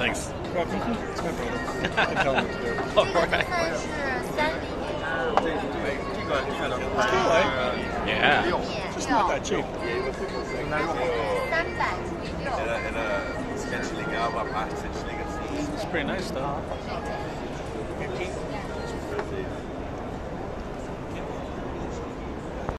Thanks. Well, you can, it's my brother. I can tell him what to do. All right længere op og bare til It's pretty nice though. Okay.